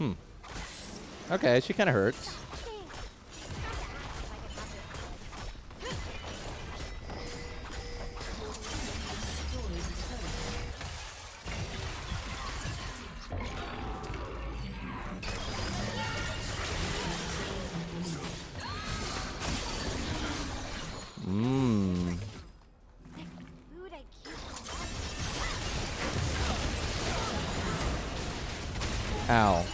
Hmm. Okay, she kind of hurts. Mmm. Ow.